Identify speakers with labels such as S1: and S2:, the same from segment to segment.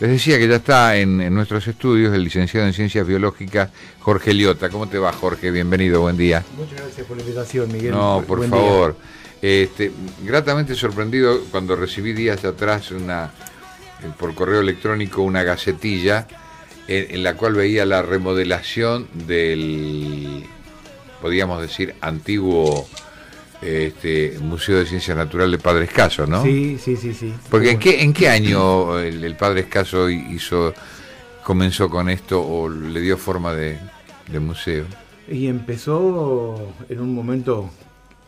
S1: Les decía que ya está en, nuestros estudios el licenciado en Ciencias Biológicas, Jorge Liota. ¿Cómo te va, Jorge? Bienvenido, buen día.
S2: Muchas gracias por la invitación, Miguel.
S1: No, por favor. Este, gratamente sorprendido cuando recibí días atrás una, eh, por correo electrónico una gacetilla en, en la cual veía la remodelación del, podríamos decir, antiguo este, Museo de Ciencias Naturales Padre Escaso, ¿no?
S2: Sí, sí, sí, sí.
S1: Porque ¿en qué, ¿en qué año el, Padre Escaso hizo, comenzó con esto o le dio forma de, museo?
S2: Y empezó en un momento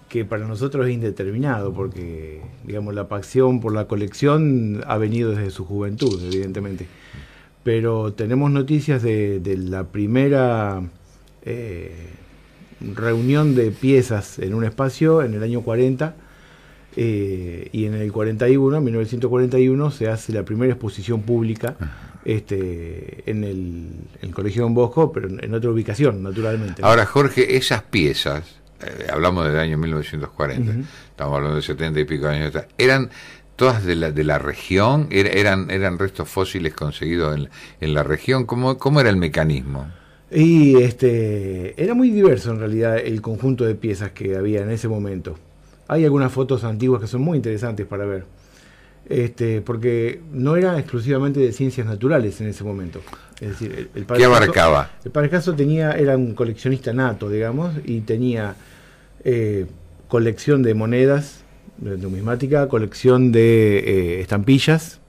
S2: que para nosotros es indeterminado, porque digamos la pasión por la colección ha venido desde su juventud, evidentemente. Pero tenemos noticias de, la primera eh, reunión de piezas en un espacio en el año 40 eh, y en el 41, 1941, se hace la primera exposición pública este, en el, Colegio Don Bosco, pero en, otra ubicación, naturalmente.
S1: Ahora, Jorge, esas piezas, eh, hablamos del año 1940, estamos hablando de 70 y pico años, eran todas de la, de la región, eran, eran restos fósiles conseguidos en, en la región, ¿Cómo, ¿cómo era el mecanismo?
S2: Y este, era muy diverso en realidad el conjunto de piezas que había en ese momento. Hay algunas fotos antiguas que son muy interesantes para ver. Este, porque no era exclusivamente de ciencias naturales en ese momento. Es decir,
S1: el, padre ¿Qué abarcaba?
S2: el padre Caso tenía, era un coleccionista nato, digamos, y tenía eh, colección de monedas, de numismática, colección de eh, estampillas,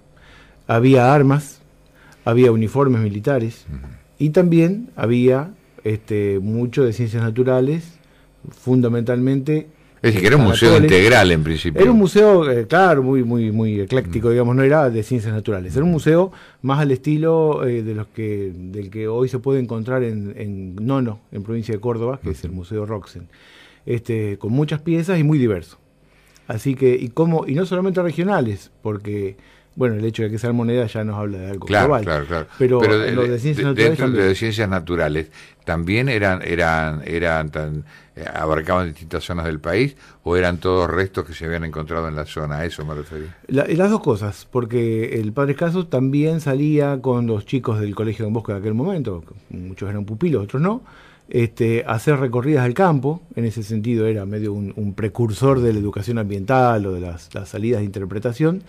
S2: había armas, había uniformes militares. Y también había este, mucho de ciencias naturales, fundamentalmente.
S1: Es decir, que era un museo integral en principio.
S2: Era un museo, eh, claro, muy, muy, muy ecléctico, mm. digamos, no era de ciencias naturales. Era un museo más al estilo eh, de los que, del que hoy se puede encontrar en, Nono, en provincia de Córdoba, que es el Museo Roxen. Este, con muchas piezas y muy diverso. Así que, y como, y no solamente regionales, porque bueno, el hecho de que sean monedas ya nos habla de algo
S1: claro, global. Claro, claro.
S2: Pero, de, ciencias naturales
S1: dentro de ciencias naturales también eran eran eran tan eh, abarcaban distintas zonas del país o eran todos restos que se habían encontrado en la zona. A eso me refería.
S2: las dos cosas, porque el padre Caso también salía con los chicos del colegio de Bosque de aquel momento, muchos eran pupilos, otros no. Este, hacer recorridas al campo, en ese sentido era medio un, precursor de la educación ambiental o de las, las salidas de interpretación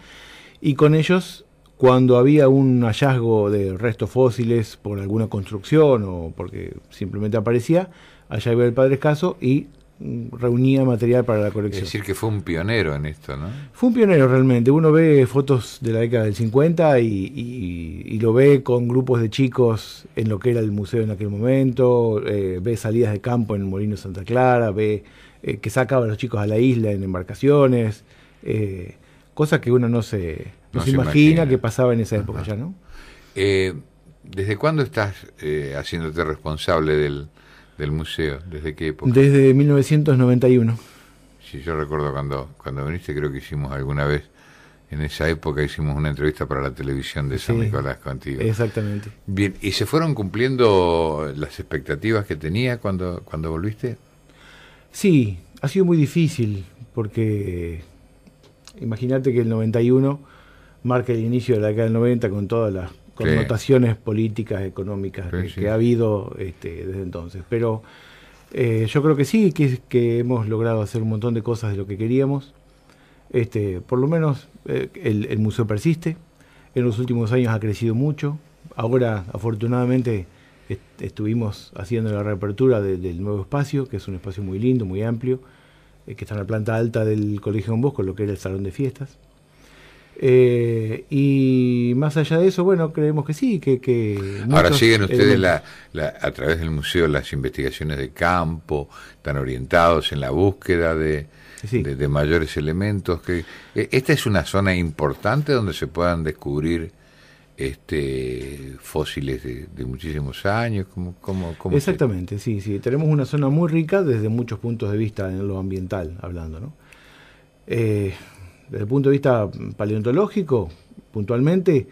S2: y con ellos cuando había un hallazgo de restos fósiles por alguna construcción o porque simplemente aparecía, allá iba el padre escaso y mm, reunía material para la colección.
S1: Es decir, que fue un pionero en esto, ¿no?
S2: Fue un pionero realmente. Uno ve fotos de la década del 50 y, lo ve con grupos de chicos en lo que era el museo en aquel momento, eh, ve salidas de campo en el Molino Santa Clara, ve eh, que sacaba a los chicos a la isla en embarcaciones. Eh, cosa que uno no se, no se, imagina, que pasaba en esa época ya, ¿no?
S1: Eh, ¿Desde cuándo estás eh, haciéndote responsable del, del, museo? ¿Desde qué época?
S2: Desde 1991.
S1: Sí, yo recuerdo cuando, cuando viniste, creo que hicimos alguna vez, en esa época hicimos una entrevista para la televisión de San Nicolás contigo.
S2: Exactamente.
S1: Bien, ¿y se fueron cumpliendo las expectativas que tenía cuando, cuando volviste?
S2: Sí, ha sido muy difícil porque Imagínate que el 91 marca el inicio de la década del 90 con todas las connotaciones políticas, económicas que, ha habido este, desde entonces. Pero eh, yo creo que sí, que, que, hemos logrado hacer un montón de cosas de lo que queríamos. Este, por lo menos eh, el, museo persiste. En los últimos años ha crecido mucho. Ahora, afortunadamente, estuvimos haciendo la reapertura del nuevo espacio, que es un espacio muy lindo, muy amplio eh, que está en la planta alta del Colegio Don Bosco, lo que era el salón de fiestas. Eh, y más allá de eso, bueno, creemos que sí, que...
S1: Ahora siguen ustedes la, a través del museo las investigaciones de campo, están orientados en la búsqueda de, de, mayores elementos. que eh, Esta es una zona importante donde se puedan descubrir este, fósiles de, muchísimos años? ¿Cómo, cómo,
S2: Exactamente, sí, sí. Tenemos una zona muy rica desde muchos puntos de vista en lo ambiental, hablando. ¿no? Eh, desde el punto de vista paleontológico, puntualmente,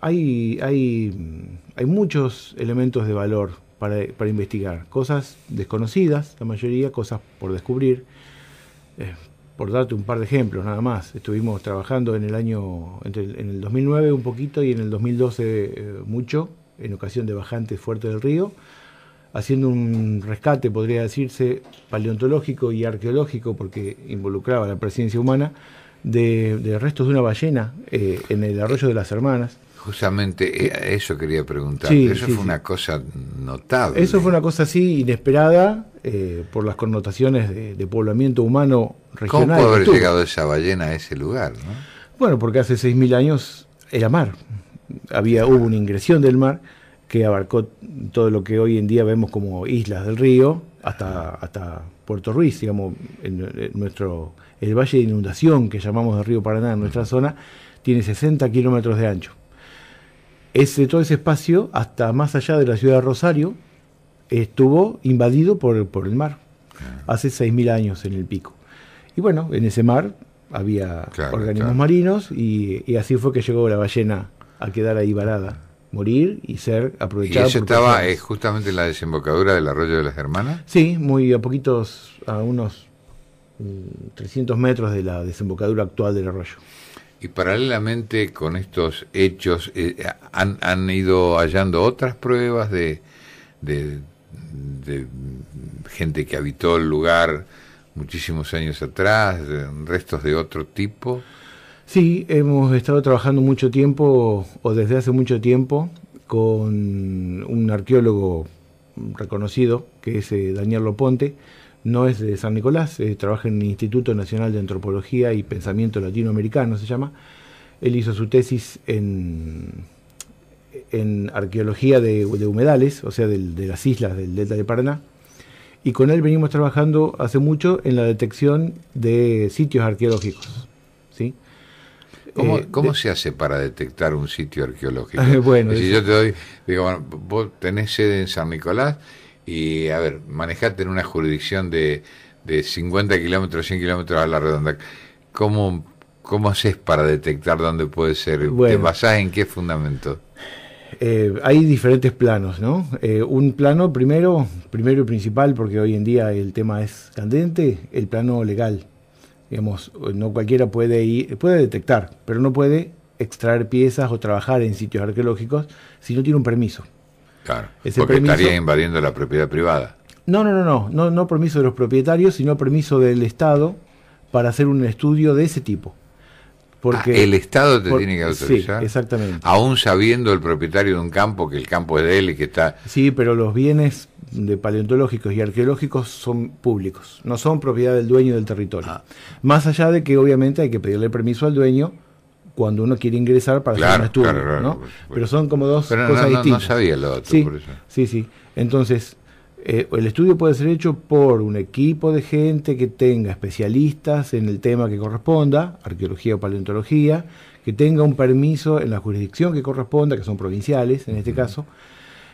S2: hay, hay, hay muchos elementos de valor para, para, investigar. Cosas desconocidas, la mayoría, cosas por descubrir. Eh, por darte un par de ejemplos nada más. Estuvimos trabajando en el año, en el 2009 un poquito y en el 2012 eh, mucho, en ocasión de bajantes fuertes del río, haciendo un rescate, podría decirse, paleontológico y arqueológico, porque involucraba la presencia humana, de, restos de una ballena eh, en el arroyo de las hermanas.
S1: Justamente eh, eso quería preguntar. eso fue una cosa notable.
S2: Eso fue una cosa así inesperada eh, por las connotaciones de, poblamiento humano regional.
S1: ¿Cómo pudo haber llegado esa ballena a ese lugar?
S2: Bueno, porque hace 6.000 años era mar. Había, hubo una ingresión del mar que abarcó todo lo que hoy en día vemos como islas del río hasta, hasta Puerto Ruiz, digamos, en, nuestro, el valle de inundación que llamamos del río Paraná en nuestra zona, tiene 60 kilómetros de ancho. Ese, todo ese espacio, hasta más allá de la ciudad de Rosario, estuvo invadido por, por el mar, ah. hace 6.000 años en el pico. Y bueno, en ese mar había organismos marinos y, y así fue que llegó la ballena a quedar ahí varada morir y ser aprovechado.
S1: ¿Y eso estaba eh, justamente en la desembocadura del arroyo de las hermanas?
S2: Sí, muy a poquitos, a unos 300 mm, metros de la desembocadura actual del arroyo.
S1: Y paralelamente con estos hechos, eh, han, han, ido hallando otras pruebas de, de, de, gente que habitó el lugar muchísimos años atrás, restos de otro tipo.
S2: Sí, hemos estado trabajando mucho tiempo, o desde hace mucho tiempo, con un arqueólogo reconocido, que es eh, Daniel Loponte, no es de San Nicolás, eh, trabaja en el Instituto Nacional de Antropología y Pensamiento Latinoamericano, se llama. Él hizo su tesis en, en arqueología de, humedales, o sea, de las islas del Delta de Paraná, y con él venimos trabajando hace mucho en la detección de sitios arqueológicos. ¿sí?
S1: ¿Cómo, eh, se hace para detectar un sitio arqueológico? bueno, si yo te doy, digo, bueno, vos tenés sede en San Nicolás y, a ver, manejate en una jurisdicción de, de 50 kilómetros, 100 kilómetros a la redonda. ¿Cómo, ¿Cómo haces para detectar dónde puede ser? ¿Te basás en qué fundamento?
S2: Eh, hay diferentes planos, ¿no? Eh, un plano primero, primero y principal, porque hoy en día el tema es candente, el plano legal digamos, no cualquiera puede ir, puede detectar, pero no puede extraer piezas o trabajar en sitios arqueológicos si no tiene un permiso.
S1: Claro, porque estaría invadiendo la propiedad privada.
S2: No, no, no, no, no, no permiso de los propietarios, sino permiso del Estado para hacer un estudio de ese tipo.
S1: Porque, ah, el Estado te tiene que autorizar.
S2: Sí, exactamente.
S1: Aún sabiendo el propietario de un campo que el campo es de él y que está.
S2: Sí, pero los bienes de paleontológicos y arqueológicos son públicos, no son propiedad del dueño del territorio. Ah. Más allá de que obviamente hay que pedirle permiso al dueño cuando uno quiere ingresar para hacer un estudio, ¿no? Pero son como dos cosas distintas. No
S1: sabía lo otro,
S2: sí,
S1: por eso.
S2: Sí, sí. Entonces, eh, el estudio puede ser hecho por un equipo de gente que tenga especialistas en el tema que corresponda, arqueología o paleontología, que tenga un permiso en la jurisdicción que corresponda, que son provinciales en este caso,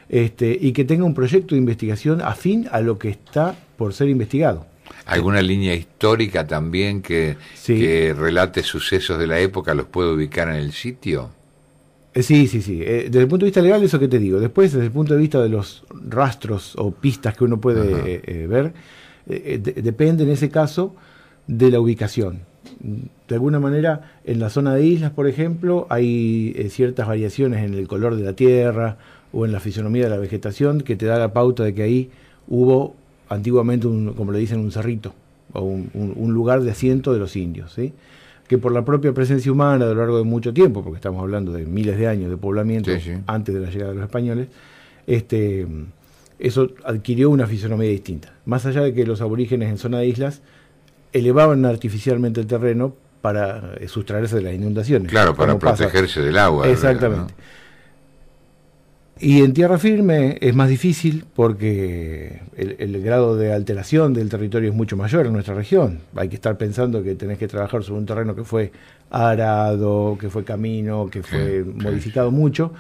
S2: este, y que tenga un proyecto de investigación afín a lo que está por ser investigado.
S1: ¿Alguna línea histórica también que, relate sucesos de la época los puede ubicar en el sitio?
S2: Eh, sí, sí, sí. Eh, desde el punto de vista legal, eso que te digo. Después, desde el punto de vista de los rastros o pistas que uno puede eh, ver, depende en ese caso de la ubicación. De alguna manera, en la zona de islas, por ejemplo, hay ciertas variaciones en el color de la tierra o en la fisonomía de la vegetación que te da la pauta de que ahí hubo antiguamente, un, como le dicen, un cerrito o un, lugar de asiento de los indios, ¿sí? que por la propia presencia humana a lo largo de mucho tiempo, porque estamos hablando de miles de años de poblamiento antes de la llegada de los españoles, este, eso adquirió una fisonomía distinta. Más allá de que los aborígenes en zona de islas elevaban artificialmente el terreno para sustraerse de las inundaciones.
S1: Claro, para protegerse del agua.
S2: Exactamente. Y en tierra firme es más difícil porque el, grado de alteración del territorio es mucho mayor en nuestra región. Hay que estar pensando que tenés que trabajar sobre un terreno que fue arado, que fue camino, que fue modificado mucho.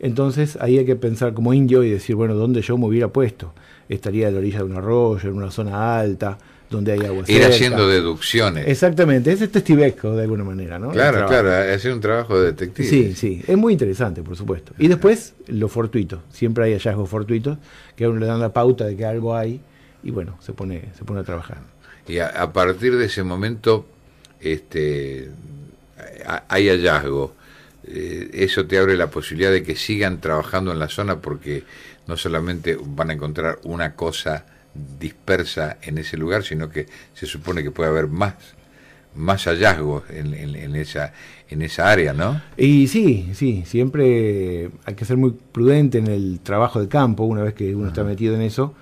S2: Entonces ahí hay que pensar como indio y decir, bueno, ¿dónde yo me hubiera puesto? Estaría a la orilla de un arroyo, en una zona alta, donde hay agua
S1: Ir haciendo deducciones.
S2: Exactamente, es testivesco de alguna manera, ¿no?
S1: Claro, claro, hacer un trabajo de detective.
S2: Sí, sí, es muy interesante, por supuesto. Y después, lo fortuito, siempre hay hallazgos fortuitos que a uno le dan la pauta de que algo hay y bueno, se pone, se pone a trabajar.
S1: Y a, partir de ese momento este, hay hallazgo. Eh, eso te abre la posibilidad de que sigan trabajando en la zona porque no solamente van a encontrar una cosa dispersa en ese lugar, sino que se supone que puede haber más más hallazgos en, en, esa en esa área, ¿no?
S2: Y sí, sí, siempre hay que ser muy prudente en el trabajo de campo una vez que uno está metido en eso,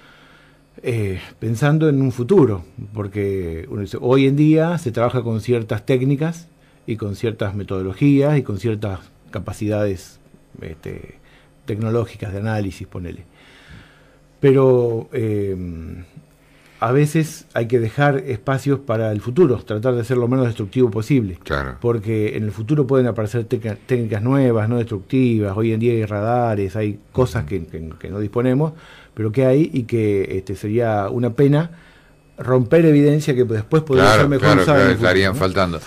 S2: eh, pensando en un futuro, porque hoy en día se trabaja con ciertas técnicas y con ciertas metodologías y con ciertas capacidades este, tecnológicas de análisis, ponele. Pero eh, a veces hay que dejar espacios para el futuro, tratar de ser lo menos destructivo posible.
S1: Claro.
S2: Porque en el futuro pueden aparecer técnicas nuevas, no destructivas. Hoy en día hay radares, hay cosas que, no disponemos, pero que hay y que este, sería una pena romper evidencia que después podría ser mejor
S1: claro, estarían faltando.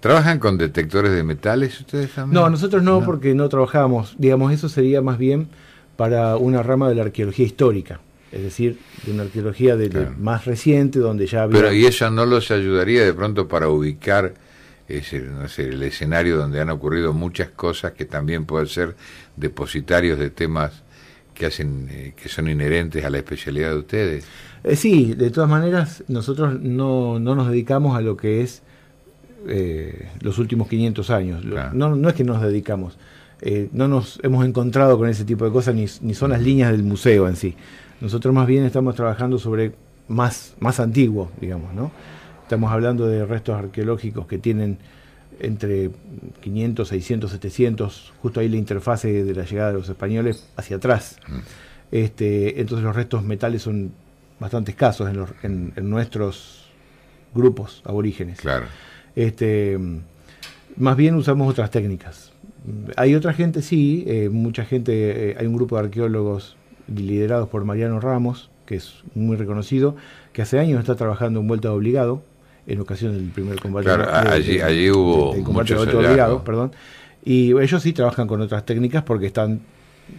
S1: ¿Trabajan con detectores de metales ustedes también?
S2: No, nosotros no, porque no trabajamos. Digamos, eso sería más bien para una rama de la arqueología histórica es decir, de una arqueología de, más reciente, donde ya había...
S1: Pero ¿y eso no los ayudaría de pronto para ubicar ese, no sé, el escenario donde han ocurrido muchas cosas que también pueden ser depositarios de temas que hacen eh, que son inherentes a la especialidad de ustedes?
S2: Eh, sí, de todas maneras, nosotros no, no nos dedicamos a lo que es eh, los últimos 500 años. No, no es que nos dedicamos. No nos hemos encontrado con ese tipo de cosas, ni, ni son las líneas del museo en sí. Nosotros más bien estamos trabajando sobre más, más antiguo, digamos, ¿no? Estamos hablando de restos arqueológicos que tienen entre 500, 600, 700, justo ahí la interfase de la llegada de los españoles hacia atrás. Mm. Este, entonces los restos metales son bastante escasos en, en, nuestros grupos aborígenes.
S1: Claro.
S2: Este, más bien usamos otras técnicas. Hay otra gente, sí, eh, mucha gente, eh, hay un grupo de arqueólogos liderados por Mariano Ramos, que es muy reconocido, que hace años está trabajando en vuelta de obligado, en ocasión del primer combate.
S1: Claro, allí, allí hubo combate de
S2: obligado, perdón. Y ellos sí trabajan con otras técnicas porque están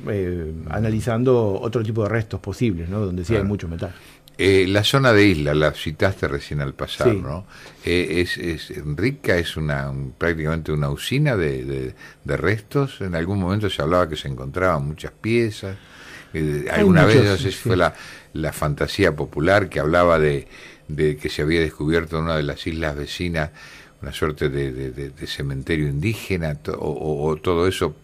S2: eh, analizando otro tipo de restos posibles, ¿no? Donde sí hay mucho metal.
S1: Eh, la zona de isla, la citaste recién al pasar, ¿no? Eh, es, es, rica, es una prácticamente una usina de, de, restos. En algún momento se hablaba que se encontraban muchas piezas alguna vez, no sé si fue la, la, fantasía popular que hablaba de, de, que se había descubierto en una de las islas vecinas una suerte de, cementerio indígena, o, todo eso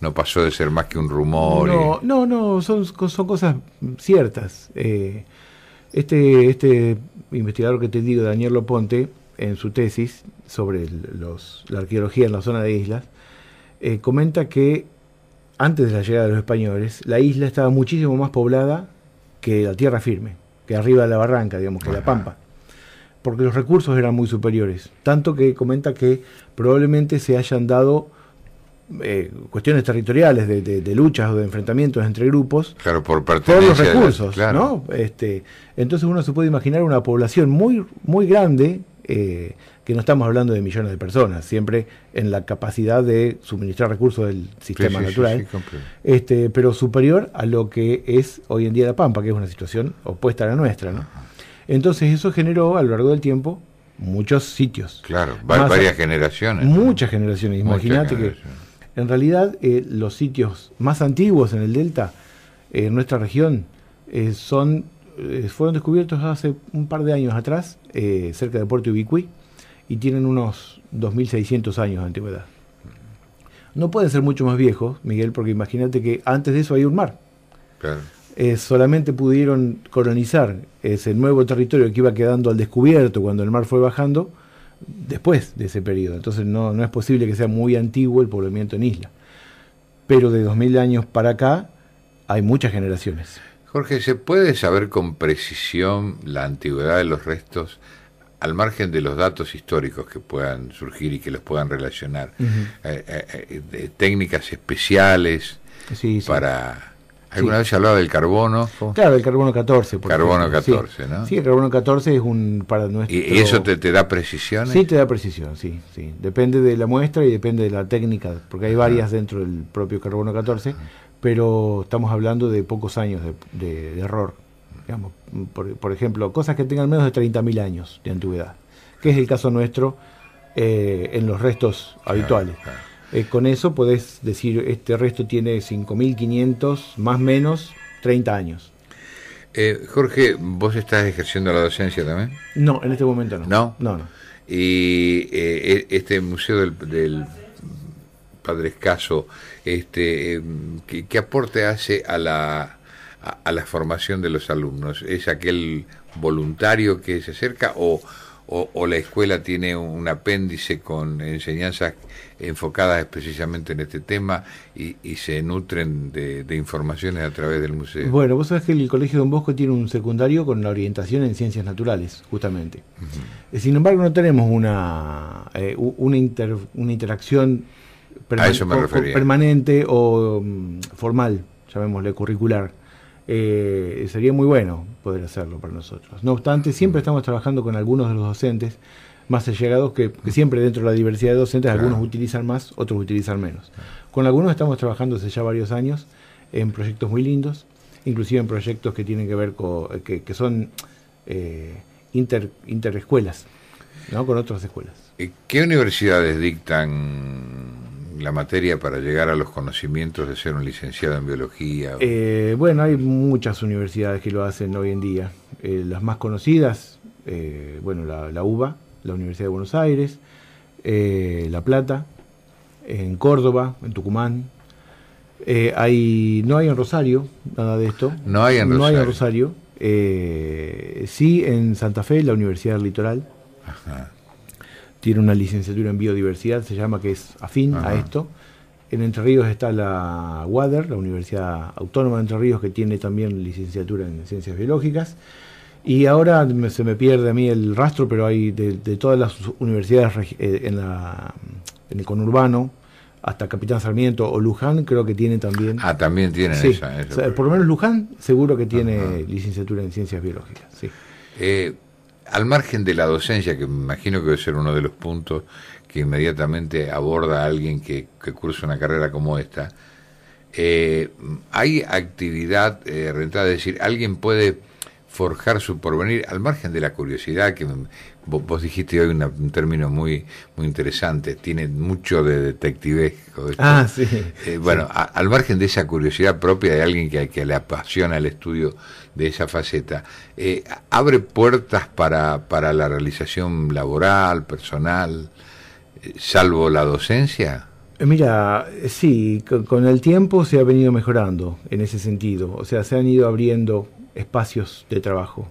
S1: no pasó de ser más que un rumor.
S2: No, no, no, son, son cosas ciertas. Eh, este, este investigador que te digo, Daniel Loponte, en su tesis sobre los, la arqueología en la zona de islas, eh, comenta que antes de la llegada de los españoles, la isla estaba muchísimo más poblada que la tierra firme, que arriba de la barranca, digamos, que la pampa, porque los recursos eran muy superiores. Tanto que comenta que probablemente se hayan dado eh, cuestiones territoriales de, luchas o de enfrentamientos entre grupos
S1: claro, por, por
S2: los recursos, ¿no? Este, entonces uno se puede imaginar una población muy muy grande eh, que no estamos hablando de millones de personas, siempre en la capacidad de suministrar recursos del sistema natural, este, pero superior a lo que es hoy en día La Pampa, que es una situación opuesta a la nuestra. ¿no? Entonces eso generó a lo largo del tiempo muchos sitios.
S1: Claro, varias generaciones.
S2: Muchas generaciones. Imagínate que en realidad eh, los sitios más antiguos en el Delta, en nuestra región, eh, son eh, fueron descubiertos hace un par de años atrás, cerca de Puerto Ubicuí, y tienen unos 2.600 años de antigüedad. No pueden ser mucho más viejos, Miguel, porque imagínate que antes de eso hay un mar. Eh, solamente pudieron colonizar ese nuevo territorio que iba quedando al descubierto cuando el mar fue bajando después de ese periodo. Entonces no, no es posible que sea muy antiguo el poblamiento en isla. Pero de 2.000 años para acá hay muchas generaciones.
S1: Jorge, ¿se puede saber con precisión la antigüedad de los restos al margen de los datos históricos que puedan surgir y que los puedan relacionar, eh, eh, eh, técnicas especiales para... ¿Alguna vez se hablaba del carbono?
S2: Claro, el carbono 14.
S1: Por carbono 14, ¿no?
S2: Sí, el carbono 14 es un para nuestro...
S1: ¿Y, eso te, da precisión?
S2: Sí, te da precisión, sí, sí. Depende de la muestra y depende de la técnica, porque hay varias dentro del propio carbono 14, pero estamos hablando de pocos años de error. digamos, por, ejemplo, cosas que tengan menos de 30.000 años de antigüedad, que es el caso nuestro eh, en los restos habituales. Eh, con eso podés decir, este resto tiene 5.500, más o menos 30 años.
S1: Eh, Jorge, ¿vos estás ejerciendo la docencia también?
S2: No, en este momento no.
S1: ¿No?
S2: No, no.
S1: Y e, este museo del, del Padre Escaso, este, ¿qué, aporte hace a la, a, la formación de los alumnos? ¿Es aquel voluntario que se acerca o, o, la escuela tiene un apéndice con enseñanzas enfocadas precisamente en este tema y, se nutren de, informaciones a través del museo?
S2: Bueno, vos sabés que el Colegio Don Bosco tiene un secundario con la orientación en ciencias naturales, justamente. Sin embargo, no tenemos una, eh, una, una interacción permanente o mm, formal, llamémosle curricular. Eh, sería muy bueno poder hacerlo para nosotros. No obstante, siempre estamos trabajando con algunos de los docentes más allegados que, siempre dentro de la diversidad de docentes algunos utilizan más, otros utilizan menos. Con algunos estamos trabajando hace ya varios años en proyectos muy lindos, inclusive en proyectos que tienen que ver con, que, son eh, inter, interescuelas, ¿no? con otras escuelas.
S1: ¿Qué universidades dictan la materia para llegar a los conocimientos de ser un licenciado en biología?
S2: Eh, bueno, hay muchas universidades que lo hacen hoy en día. Eh, las más conocidas, eh, bueno, la, UBA, la Universidad de Buenos Aires, La Plata, en Córdoba, en Tucumán. hay, no hay en Rosario nada de esto.
S1: No hay en Rosario.
S2: No hay en Rosario. sí en Santa Fe, la Universidad del Litoral. Ajá tiene una licenciatura en biodiversidad, se llama que es afín a esto. En Entre Ríos está la WADER, la Universidad Autónoma de Entre Ríos, que tiene también licenciatura en ciencias biológicas. Y ahora se me pierde a mí el rastro, pero hay de, todas las universidades eh, en, la, en el conurbano, hasta Capitán Sarmiento o Luján, creo que tiene también.
S1: Ah, también tienen esa.
S2: por lo menos Luján seguro que tiene licenciatura en ciencias biológicas. Sí.
S1: Eh, al margen de la docencia, que me imagino que debe ser uno de los puntos que inmediatamente aborda alguien que, cursa una carrera como esta, eh, hay actividad eh, rentada, es decir, alguien puede forjar su porvenir al margen de la curiosidad que vos, dijiste hoy un término muy muy interesante tiene mucho de detectivesco
S2: ah sí.
S1: Eh, bueno al margen de esa curiosidad propia de alguien que, que le apasiona el estudio de esa faceta eh, abre puertas para para la realización laboral personal eh, salvo la docencia.
S2: Mira, sí, con, el tiempo se ha venido mejorando en ese sentido. O sea, se han ido abriendo espacios de trabajo.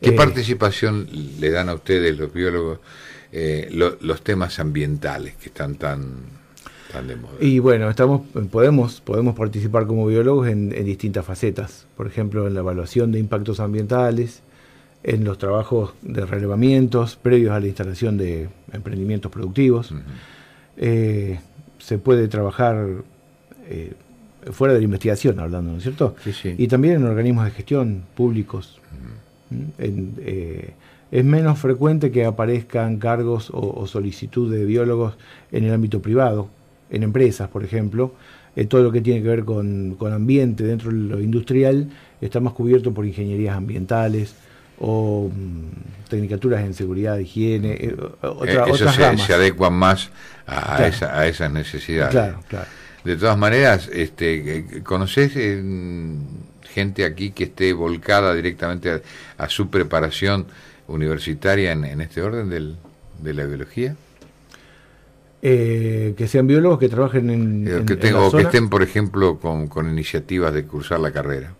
S1: ¿Qué eh, participación le dan a ustedes los biólogos eh, los temas ambientales que están tan, tan de moda?
S2: Y bueno, estamos, podemos, podemos participar como biólogos en, distintas facetas, por ejemplo, en la evaluación de impactos ambientales, en los trabajos de relevamientos previos a la instalación de emprendimientos productivos. Eh, se puede trabajar fuera de la investigación, hablando, ¿no es cierto?
S1: Sí, sí.
S2: Y también en organismos de gestión públicos. Eh, es menos frecuente que aparezcan cargos o, solicitud de biólogos en el ámbito privado, en empresas, por ejemplo. Eh, todo lo que tiene que ver con, ambiente dentro de lo industrial está más cubierto por ingenierías ambientales o mm, tecnicaturas en seguridad, higiene, eh,
S1: otra, Eso se, se, adecuan más a, a esas necesidades.
S2: Claro, claro.
S1: De todas maneras, este, ¿conoces gente aquí que esté volcada directamente a, su preparación universitaria en, este orden del, de la biología?
S2: Eh, que sean biólogos que trabajen en,
S1: eh, que, o que estén, por ejemplo, con, iniciativas de cursar la carrera.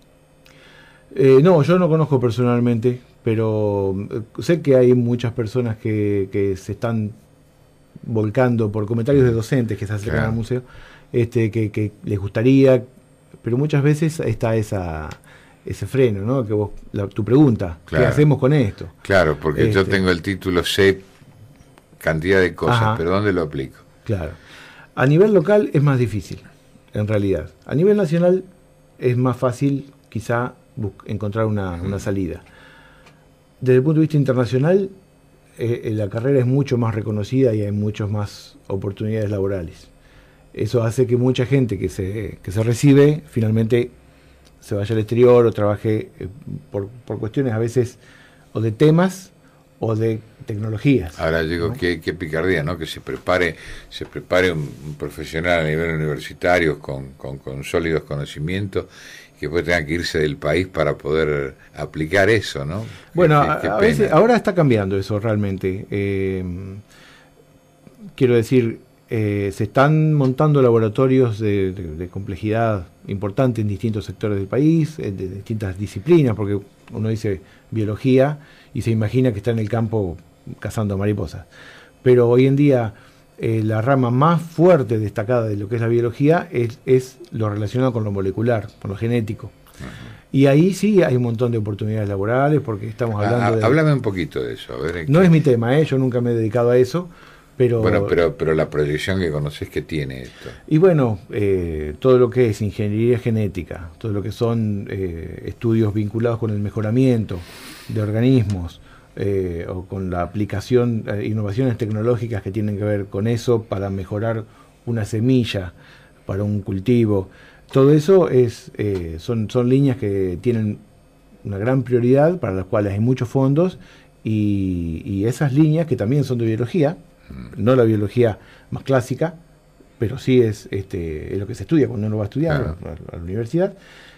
S2: Eh, no, yo no conozco personalmente, pero sé que hay muchas personas que, que se están volcando por comentarios de docentes que se acercan al museo este, que, les gustaría, pero muchas veces está esa, ese freno, ¿no? Que vos, tu pregunta, ¿qué hacemos con esto?
S1: Claro, porque yo este. tengo el título, sé cantidad de cosas, pero ¿dónde lo aplico?
S2: Claro. A nivel local es más difícil, en realidad. A nivel nacional es más fácil quizá encontrar una, salida. Desde el punto de vista internacional, eh, eh, la carrera es mucho más reconocida y hay muchas más oportunidades laborales. Eso hace que mucha gente que se, que se recibe finalmente se vaya al exterior o trabaje eh, por, por cuestiones a veces o de temas o de tecnologías.
S1: Ahora digo, qué, picardía, ¿no? Que se prepare, se prepare un, profesional a nivel universitario con, con, sólidos conocimientos y que después tenga que irse del país para poder aplicar eso, ¿no?
S2: Bueno, a, veces, ahora está cambiando eso realmente. Eh, quiero decir, eh, se están montando laboratorios de, complejidad importante en distintos sectores del país, de distintas disciplinas, porque uno dice biología y se imagina que está en el campo cazando mariposas. Pero hoy en día eh, la rama más fuerte destacada de lo que es la biología es, es lo relacionado con lo molecular, con lo genético. Y ahí sí hay un montón de oportunidades laborales porque estamos ah, hablando de...
S1: Háblame un poquito de eso.
S2: no es mi tema, ¿eh? yo nunca me he dedicado a eso, pero...
S1: Bueno, pero, pero la proyección que conoces que tiene esto.
S2: Y bueno, eh, todo lo que es ingeniería genética, todo lo que son eh, estudios vinculados con el mejoramiento de organismos, eh, o con la aplicación, innovaciones tecnológicas que tienen que ver con eso para mejorar una semilla para un cultivo. Todo eso es, son, son líneas que tienen una gran prioridad, para las cuales hay muchos fondos, y, esas líneas que también son de biología, no la biología más clásica, pero sí es, este, lo que se estudia cuando uno va a estudiar a, la universidad,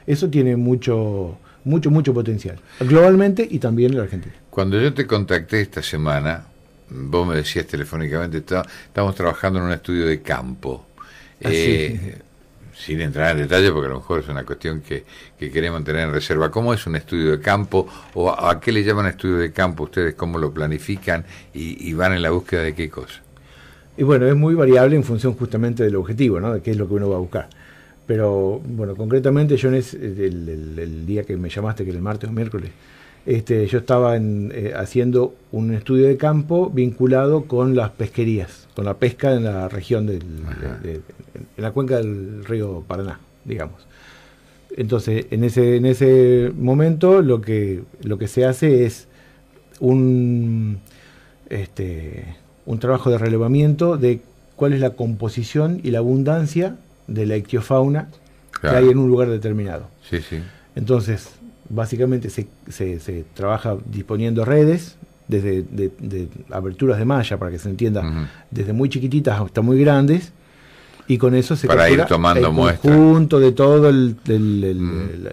S2: eso tiene mucho, mucho, mucho potencial, globalmente y también en la Argentina.
S1: Cuando yo te contacté esta semana, vos me decías telefónicamente, estamos trabajando en un estudio de campo. Ah, eh, sin entrar en detalle, porque a lo mejor es una cuestión que, queremos tener en reserva. ¿Cómo es un estudio de campo? ¿O a, qué le llaman estudio de campo ustedes? ¿Cómo lo planifican? Y, van en la búsqueda de qué cosa?
S2: Y bueno, es muy variable en función justamente del objetivo, ¿no? De qué es lo que uno va a buscar. Pero bueno, concretamente yo en el, día que me llamaste, que era el martes o miércoles, este, yo estaba eh, haciendo un estudio de campo vinculado con las pesquerías, con la pesca en la región del, de, en la cuenca del río Paraná, digamos. Entonces, en ese, en ese momento lo que, lo que se hace es un, este, un trabajo de relevamiento de cuál es la composición y la abundancia de la ictiofauna que hay en un lugar determinado.
S1: Sí, sí.
S2: Entonces, básicamente se, se, trabaja disponiendo redes, desde de, aberturas de malla, para que se entienda, desde muy chiquititas hasta muy grandes, y con eso se
S1: para ir tomando
S2: el conjunto de todo el,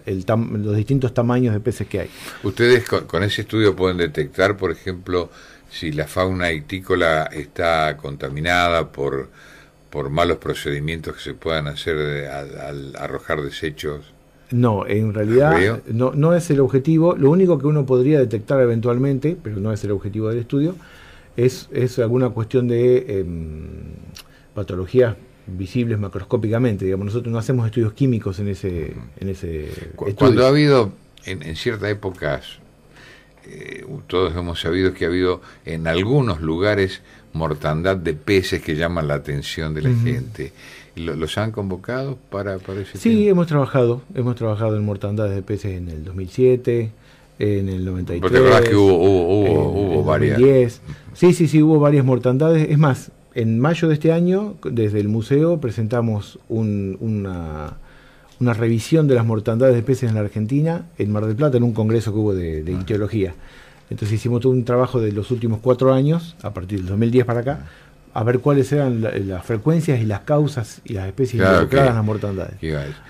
S2: los distintos tamaños de peces que hay.
S1: Ustedes con, con, ese estudio pueden detectar, por ejemplo, si la fauna itícola está contaminada por por malos procedimientos que se puedan hacer al, arrojar desechos?
S2: No, en realidad no, no es el objetivo. Lo único que uno podría detectar eventualmente, pero no es el objetivo del estudio, es, es alguna cuestión de em, patologías visibles macroscópicamente. Digamos, nosotros no hacemos estudios químicos en ese, en ese
S1: Cuando ha habido, en, en ciertas épocas, eh, todos hemos sabido que ha habido en algunos lugares mortandad de peces que llaman la atención de la gente. ¿Los han convocado para, para ese
S2: Sí, hemos trabajado, hemos trabajado en mortandades de peces en el 2007, en el 93. Porque
S1: verdad que hubo, hubo, hubo, varias.
S2: Sí, sí, sí, hubo varias mortandades. Es más, en mayo de este año, desde el museo, presentamos una, una revisión de las mortandades de peces en la Argentina, en Mar del Plata, en un congreso que hubo de, de ah. Entonces hicimos todo un trabajo de los últimos cuatro años, a partir del 2010 para acá, a ver cuáles eran las frecuencias y las causas y las especies involucradas en las mortandades.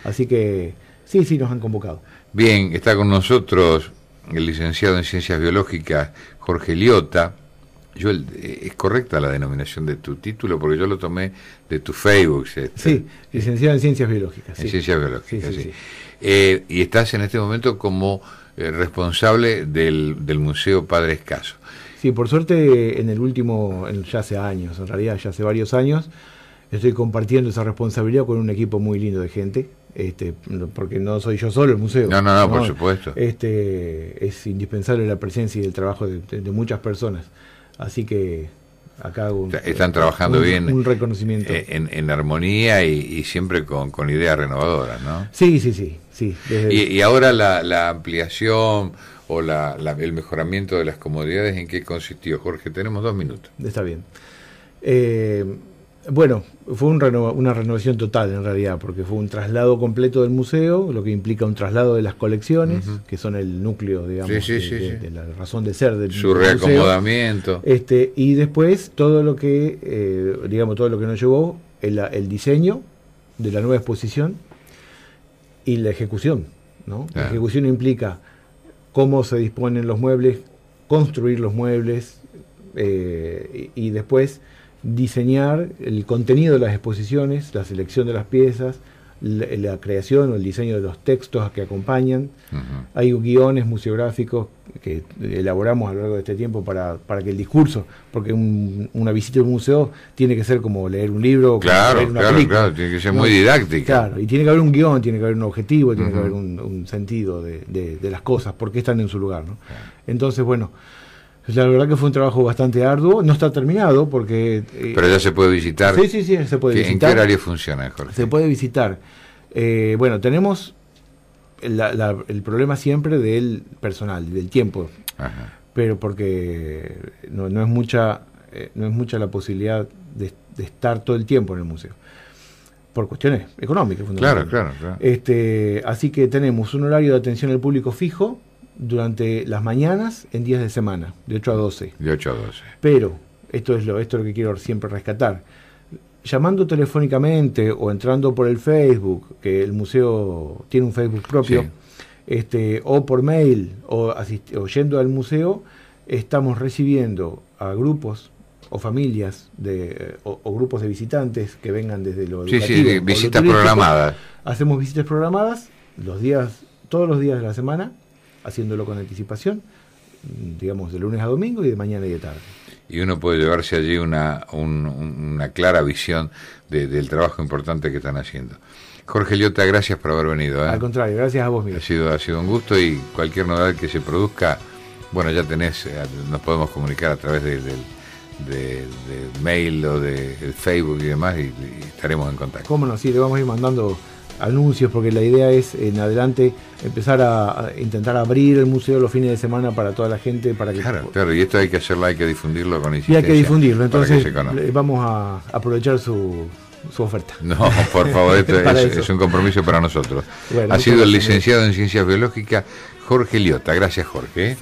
S2: Así que sí, sí, nos han convocado.
S1: Bien, está con nosotros el licenciado en Ciencias Biológicas, Jorge Liota. Yo, eh, es correcta la denominación de tu título porque yo lo tomé de tu Facebook.
S2: Este. Sí, licenciado en Ciencias Biológicas.
S1: En Ciencias Biológicas, sí. Eh, y estás en este momento como eh, responsable del, del, Museo Padre Escaso.
S2: Sí, por suerte en el último, ya hace años, en realidad ya hace varios años, estoy compartiendo esa responsabilidad con un equipo muy lindo de gente, este, porque no soy yo solo el museo.
S1: No, no, no, por supuesto.
S2: Este, es indispensable la presencia y el trabajo de, muchas personas. Así que acá hago
S1: están trabajando bien
S2: un reconocimiento.
S1: eh, en, armonía y, siempre con, con, ideas renovadoras no
S2: sí sí sí sí
S1: y, ahora la, la ampliación o la, el mejoramiento de las comodidades en qué consistió Jorge tenemos dos minutos.
S2: Está bien. Eh, Bueno, fue una renovación total en realidad, porque fue un traslado completo del museo, lo que implica un traslado de las colecciones, que son el núcleo, digamos, de, la razón de ser del
S1: Su reacomodamiento.
S2: Este, y después todo lo que, eh, digamos, todo lo que nos llevó, el, el, diseño de la nueva exposición y la ejecución. ¿no? La ejecución implica cómo se disponen los muebles, construir los muebles eh, y después diseñar el contenido de las exposiciones, la selección de las piezas, la, creación o el diseño de los textos que acompañan. Hay guiones museográficos que elaboramos a lo largo de este tiempo para, para que el discurso, porque una visita a un museo tiene que ser como leer un libro,
S1: claro, leer una claro, claro, tiene que ser muy didáctica.
S2: Claro, y tiene que haber un guion, tiene que haber un objetivo, tiene que haber un, sentido de, de, las cosas, porque están en su lugar. ¿no? Entonces, bueno, la verdad que fue un trabajo bastante arduo, no está terminado porque...
S1: Eh, Pero ya se puede visitar.
S2: Sí, sí, sí, se puede visitar.
S1: ¿En qué horario funciona, Jorge?
S2: Se puede visitar. Eh, bueno, tenemos el problema siempre del personal, del tiempo. Pero porque no, es mucha eh, no es mucha la posibilidad de, estar todo el tiempo en el museo. Por cuestiones económicas,
S1: Claro, claro, claro.
S2: Este, así que tenemos un horario de atención al público fijo, durante las mañanas en días de semana, de 8 a 12.
S1: De 8 a 12.
S2: Pero, esto es lo, esto es lo que quiero siempre rescatar, llamando telefónicamente o entrando por el Facebook, que el museo tiene un Facebook propio, este, o por mail o, o yendo al museo, estamos recibiendo a grupos o familias de, o, grupos de visitantes que vengan desde lo
S1: educativo. Sí, sí, visitas programadas.
S2: Hacemos visitas programadas los días, todos los días de la semana haciéndolo con anticipación, digamos, de lunes a domingo y de mañana y de tarde.
S1: Y uno puede llevarse allí una, una clara visión del trabajo importante que están haciendo. Jorge Liota, gracias por haber venido.
S2: ¿eh? Al contrario, gracias a vos, Miguel.
S1: Ha sido, ha sido un gusto y cualquier novedad que se produzca, bueno, ya tenés, eh, nos podemos comunicar a través del de, mail o de, Facebook y demás y, estaremos en contacto.
S2: Cómo no, sí, le vamos a ir mandando anuncios, porque la idea es en adelante empezar a, intentar abrir el museo los fines de semana para toda la gente. para que
S1: Claro, claro, y esto hay que hacerlo, hay que difundirlo con insistencia.
S2: Y hay que difundirlo, entonces vamos a aprovechar su, su oferta.
S1: No, por favor, esto es, un compromiso para nosotros. ha sido el licenciado en Ciencias Biológicas Jorge Liota. Gracias, Jorge.